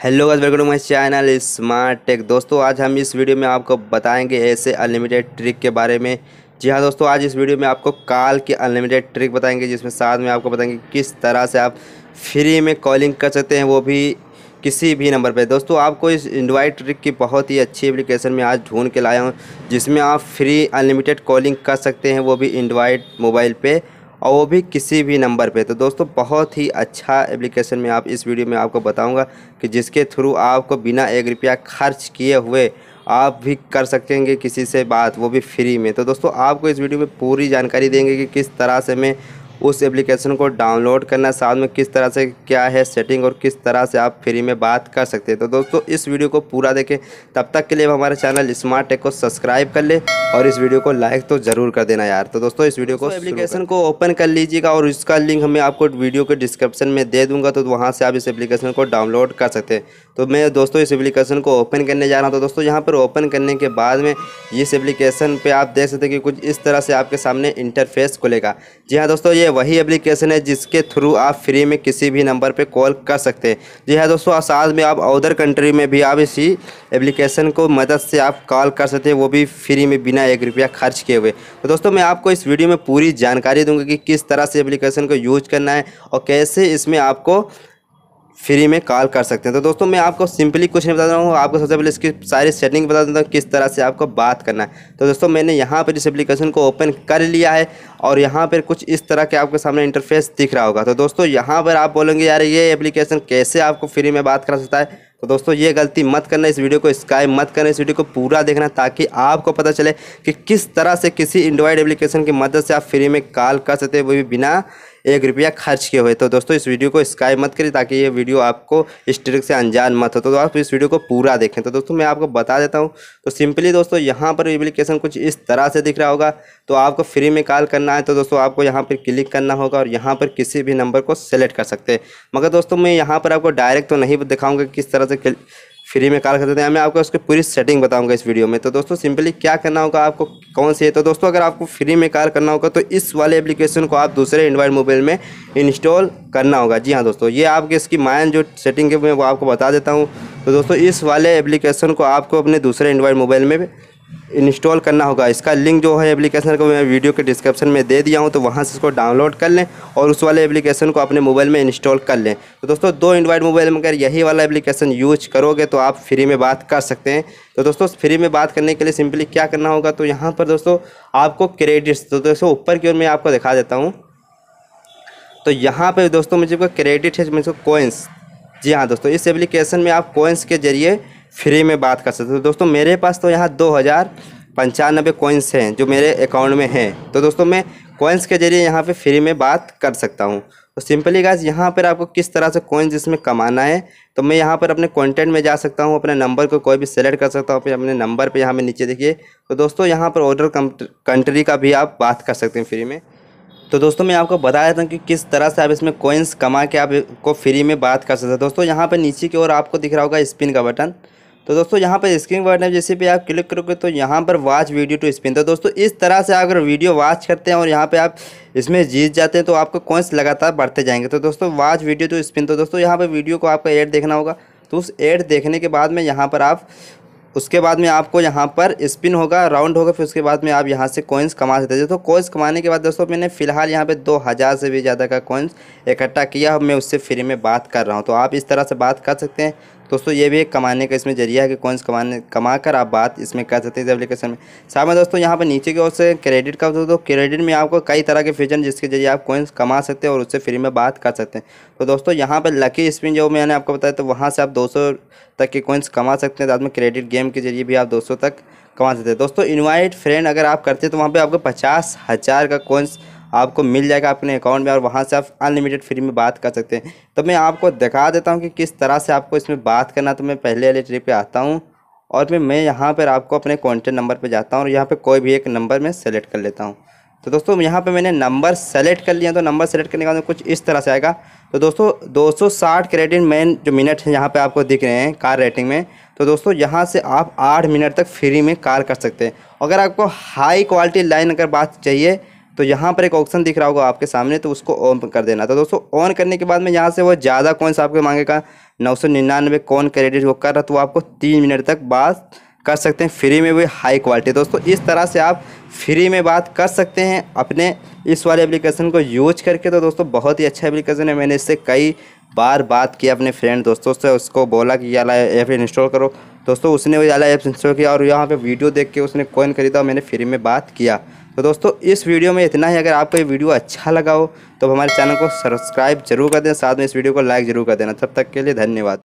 Hello guys, welcome to my channel Smart Tech. दोस्तों, आज हम इस वीडियो में आपको बताएँगे ऐसे अनलिमिटेड ट्रिक के बारे में। जी हाँ दोस्तों, आज इस वीडियो में आपको कॉल की अनलिमिटेड ट्रिक बताएँगे, जिसमें साथ में आपको बताएँगे किस तरह से आप फ्री में कॉलिंग कर सकते हैं, वो भी किसी भी नंबर पे। दोस्तों, आपको इस इनवाइट ट्रिक की बहुत ही अच्छी एप्लीकेशन में आज ढूंढ के लाया हूँ, जिसमें आप फ्री अनलिमिटेड कॉलिंग कर सकते हैं, वो भी इनवाइट मोबाइल पे। और वो भी किसी भी नंबर पे। तो दोस्तों, बहुत ही अच्छा एप्लीकेशन में आप इस वीडियो में आपको बताऊँगा कि जिसके थ्रू आपको बिना एक रुपया खर्च किए हुए आप भी कर सकेंगे किसी से बात, वो भी फ्री में। तो दोस्तों, आपको इस वीडियो में पूरी जानकारी देंगे कि किस तरह से मैं उस एप्लीकेशन को डाउनलोड करना साथ में किस तरह से क्या है सेटिंग और किस तरह से आप फ्री में बात कर सकते हैं। तो दोस्तों इस वीडियो को पूरा देखें। तब तक के लिए हमारे चैनल स्मार्ट टेक को सब्सक्राइब कर ले और इस वीडियो को लाइक तो ज़रूर कर देना यार। तो दोस्तों इस वीडियो को एप्लीकेशन को ओपन कर लीजिएगा और इसका लिंक हमें आपको वीडियो के डिस्क्रिप्शन में दे दूँगा। तो वहाँ से आप इस एप्लीकेशन को डाउनलोड कर सकते हैं। तो मैं दोस्तों इस एप्लीकेशन को ओपन करने जा रहा हूँ। तो दोस्तों यहाँ पर ओपन करने के बाद में इस एप्लीकेशन पर आप देख सकते हैं कि कुछ इस तरह से आपके सामने इंटरफेस खुलेगा। जी हाँ दोस्तों, ये वही एप्लीकेशन है जिसके थ्रू आप फ्री में किसी भी नंबर पे कॉल कर सकते हैं। जी हाँ दोस्तों साथ में आप अदर कंट्री में भी आप इसी एप्लीकेशन को मदद से आप कॉल कर सकते हैं, वो भी फ्री में बिना एक रुपया खर्च किए हुए। तो दोस्तों, मैं आपको इस वीडियो में पूरी जानकारी दूँगा कि किस तरह से एप्लीकेशन को यूज़ करना है और कैसे इसमें आपको फ्री में कॉल कर सकते हैं। तो दोस्तों, मैं आपको सिंपली कुछ नहीं बता रहा हूँ। आपको सबसे पहले इसकी सारी सेटिंग बता देता हूँ, किस तरह से आपको बात करना है। तो दोस्तों, मैंने यहाँ पर इस एप्लीकेशन को ओपन कर लिया है और यहाँ पर कुछ इस तरह के आपके सामने इंटरफेस दिख रहा होगा। तो दोस्तों, यहाँ पर आप बोलेंगे, यार, ये एप्लीकेशन कैसे आपको फ्री में बात करा सकता है? तो दोस्तों, ये गलती मत करना इस वीडियो को स्काई मत करना, इस वीडियो को पूरा देखना ताकि आपको पता चले कि किस तरह से किसी एंड्रॉयड एप्लीकेशन की मदद से आप फ्री में कॉल कर सकते हैं। वो भी बिना एक रुपया खर्च किए हुए तो दोस्तों, इस वीडियो को स्काई मत करिए ताकि ये वीडियो आपको इस ट्रिक से अनजान मत हो। तो आप इस वीडियो को पूरा देखें। तो दोस्तों, मैं आपको बता देता हूँ। तो सिंपली दोस्तों, यहाँ पर एप्लीकेशन कुछ इस तरह से दिख रहा होगा। तो आपको फ्री में कॉल करना है। तो दोस्तों, आपको यहाँ पर क्लिक करना होगा और यहाँ पर किसी भी नंबर को सेलेक्ट कर सकते हैं। मगर दोस्तों, मैं यहाँ पर आपको डायरेक्ट तो नहीं दिखाऊँगा किस तरह से फ्री में कर देते हैं। मैं आपको उसकी पूरी सेटिंग बताऊँगा इस वीडियो में। तो दोस्तों सिंपली क्या करना होगा आपको, कौन सी है तो दोस्तों, अगर आपको फ्री में कॉल करना होगा तो इस वाले एप्लीकेशन को आप दूसरे एंड्रॉइड मोबाइल में इंस्टॉल करना होगा। जी हाँ दोस्तों, ये आपके इसकी मायन जो सेटिंग है मैं वो आपको बता देता हूँ। तो दोस्तों, इस वाले एप्लीकेशन को आपको अपने दूसरे एंड्रॉइड मोबाइल में इंस्टॉल करना होगा। इसका लिंक जो है एप्लीकेशन को मैं वीडियो के डिस्क्रिप्शन में दे दिया हूँ तो वहाँ से इसको डाउनलोड कर लें और उस वाले एप्लीकेशन को अपने मोबाइल में इंस्टॉल कर लें। तो दोस्तों, दो एंड्रॉइड मोबाइल में अगर यही वाला एप्लीकेशन यूज़ करोगे तो आप फ्री में बात कर सकते हैं। तो दोस्तों, फ्री में बात करने के लिए सिंपली क्या करना होगा तो यहाँ पर दोस्तों, आपको क्रेडिट्स तो दोस्तों, ऊपर की ओर मैं आपको दिखा देता हूँ। तो यहाँ पर दोस्तों, मुझे क्रेडिट है, मुझे कोइंस, जी हाँ दोस्तों, इस एप्लीकेशन में आप कोइंस के ज़रिए फ्री में बात कर सकते हो। दोस्तों, मेरे पास तो यहाँ दो हज़ार पंचानबे कोइंस हैं, जो मेरे अकाउंट में हैं। तो दोस्तों, मैं कोइंस के ज़रिए यहाँ पे फ्री में बात कर सकता हूँ। तो सिंपली गाइस यहाँ पर आपको किस तरह से कोइंस इसमें कमाना है तो मैं यहाँ पर अपने कॉन्टेंट में जा सकता हूँ, अपने नंबर को कोई भी सेलेक्ट कर सकता हूँ, फिर अपने नंबर पर यहाँ पर नीचे देखिए। तो दोस्तों, यहाँ पर ऑर्डर कंट्री का भी आप बात कर सकते हैं फ्री में। तो दोस्तों, मैं आपको बता देता हूँ कि किस तरह से आप इसमें कोइंस कमा के आप को फ्री में बात कर सकते हैं। दोस्तों, यहाँ पर नीचे की ओर आपको दिख रहा होगा स्पिन का बटन तो दोस्तों, यहाँ पर स्क्रीन बटन जैसे भी आप क्लिक करोगे तो यहाँ पर वॉच वीडियो टू स्पिन तो दोस्तों, इस तरह से अगर वीडियो वॉच करते हैं और यहाँ पे आप इसमें जीत जाते हैं तो आपको कॉइंस लगातार बढ़ते जाएँगे। तो दोस्तों वॉच वीडियो टू स्पिन तो दोस्तों, यहाँ पर वीडियो को आपका एड देखना होगा। तो उस एड देखने के बाद में यहाँ पर आप, उसके बाद में आपको यहाँ पर स्पिन होगा राउंड होगा, फिर उसके बाद में आप यहाँ से कॉइन्स कमा सकते हैं। तो कॉइन्स कमाने के बाद दोस्तों, मैंने फ़िलहाल यहाँ पे दो हज़ार से भी ज़्यादा का कॉइन्स इकट्ठा किया। मैं उससे फ्री में बात कर रहा हूँ। तो आप इस तरह से बात कर सकते हैं। दोस्तों, ये भी एक कमाने का इसमें ज़रिया है कि कॉइन्स कमाने कमा कर आप बात इसमें कर सकते हैं इस एप्लीकेशन में। साथ में दोस्तों, यहाँ पर नीचे की ओर से क्रेडिट का तो क्रेडिट में आपको कई तरह के फीचर जिसके ज़रिए आप कॉइन्स कमा सकते हैं और उससे फ्री में बात कर सकते हैं। तो दोस्तों, यहाँ पर लकी स्पिन जो मैंने आपको बताया तो वहाँ से आप दो सौ तक के कॉइन्स कमा सकते हैं। साथ में क्रेडिट गेम के ज़रिए भी आप दो सौ तक कमा सकते हैं। दोस्तों इन्वाइट फ्रेंड अगर आप करते हैं तो वहाँ पर आपको पचास हज़ार का कॉइन्स आपको मिल जाएगा अपने अकाउंट में और वहाँ से आप अनलिमिटेड फ्री में बात कर सकते हैं। तो मैं आपको दिखा देता हूँ कि किस तरह से आपको इसमें बात करना तो मैं पहले वाले ट्रिप पर आता हूँ और फिर मैं यहाँ पर आपको अपने कॉन्टेक्ट नंबर पर जाता हूँ और यहाँ पर कोई भी एक नंबर में सेलेक्ट कर लेता हूँ। तो दोस्तों, यहाँ पे मैंने नंबर सेलेक्ट कर लिया। तो नंबर सेलेक्ट करने के बाद कुछ इस तरह से आएगा। तो दोस्तों 260 क्रेडिट मैन जो मिनट है यहाँ पे आपको दिख रहे हैं कार रेटिंग में। तो दोस्तों, यहाँ से आप आठ मिनट तक फ्री में कार कर सकते हैं। अगर आपको हाई क्वालिटी लाइन अगर बात चाहिए तो यहाँ पर एक ऑप्शन दिख रहा होगा आपके सामने तो उसको ऑन कर देना। तो दोस्तों ऑन करने के बाद में यहाँ से वो ज़्यादा कॉइन्स आपके मांगेगा नौ सौ निन्यानवे कौन क्रेडिट वो कर रहा तो आपको तीन मिनट तक बात कर सकते हैं फ्री में भी हाई क्वालिटी दोस्तों, इस तरह से आप फ्री में बात कर सकते हैं अपने इस वाले एप्लीकेशन को यूज़ करके। तो दोस्तों, बहुत ही अच्छा एप्लीकेशन है। मैंने इससे कई बार बात किया अपने फ्रेंड दोस्तों से, उसको बोला कि ये ऐप इंस्टॉल करो। दोस्तों, उसने वो वाला ऐप इंस्टॉल किया और यहाँ पे वीडियो देख के उसने कॉइन खरीदा और मैंने फ्री में बात किया। तो दोस्तों, इस वीडियो में इतना ही। अगर आपको ये वीडियो अच्छा लगा हो तो हमारे चैनल को सब्सक्राइब ज़रूर कर दें, साथ में इस वीडियो को लाइक ज़रूर कर देना। तब तक के लिए धन्यवाद।